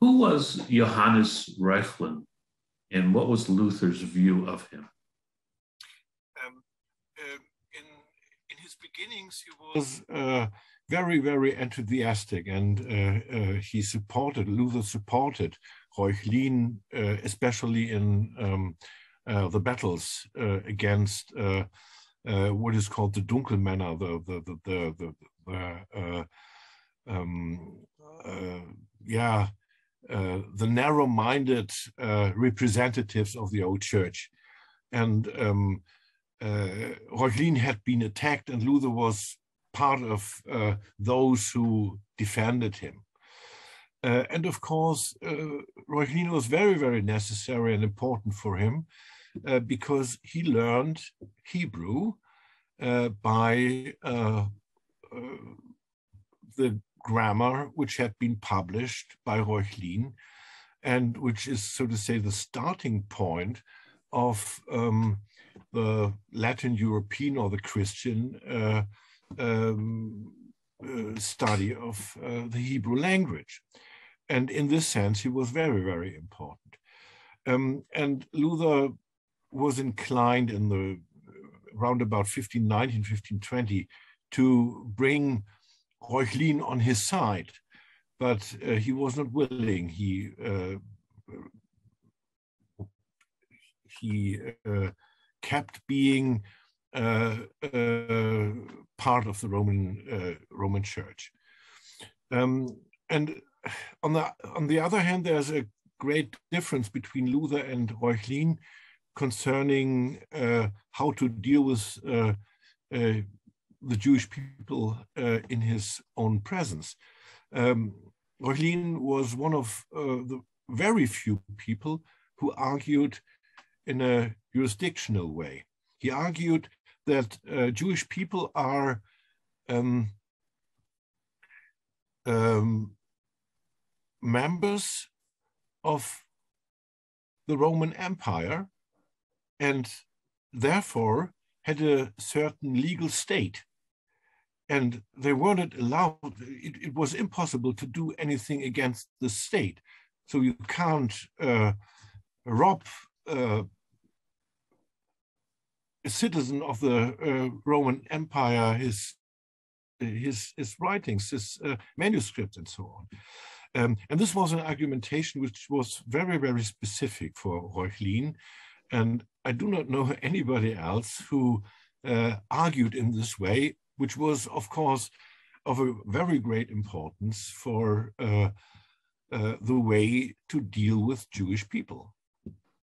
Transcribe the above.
Who was Johannes Reuchlin and what was Luther's view of him? Um, uh, in, in his beginnings, he was uh, very, very enthusiastic and uh, uh he supported, Luther supported Reuchlin, uh, especially in um, uh, the battles against what is called the Dunkelmänner, the, the, the, the, the, the um, yeah, uh, the narrow-minded uh, representatives of the old church. And um, uh, Reuchlin had been attacked and Luther was part of uh, those who defended him. And of course, uh, Reuchlin was very, very necessary and important for him because he learned Hebrew by the grammar which had been published by Reuchlin and which is, so to say, the starting point of um, the Latin European or the Christian uh, um, uh, study of uh, the Hebrew language. And in this sense, he was very, very important. Um, and Luther was inclined in the around about 1519, 1520 to bring Reuchlin on his side, but uh, he was not willing. He uh, he uh, kept being uh, uh, part of the Roman uh, Roman Church. Um, and on the on the other hand, there's a great difference between Luther and Reuchlin concerning how to deal with the Jewish people uh, in his own presence. Um, was one of uh, the very few people who argued in a jurisdictional way. He argued that uh, Jewish people are um, um, members of the Roman Empire and therefore had a certain legal state and they weren't allowed, it, it, was impossible to do anything against the state. So you can't uh, rob uh, a citizen of the uh, Roman Empire his, his, his writings, his uh, manuscripts and so on. Um, and this was an argumentation which was very, very specific for Reuchlin. And I do not know anybody else who uh, argued in this way which was, of course, of a very great importance for uh, uh, the way to deal with Jewish people.